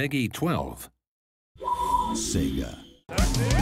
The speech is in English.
Peggy 12. Sega.